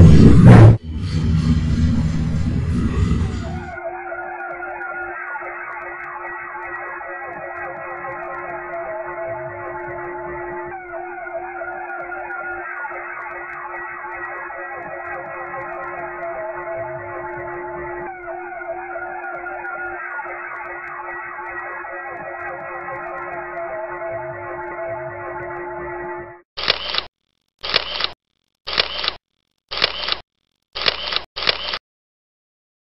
ます。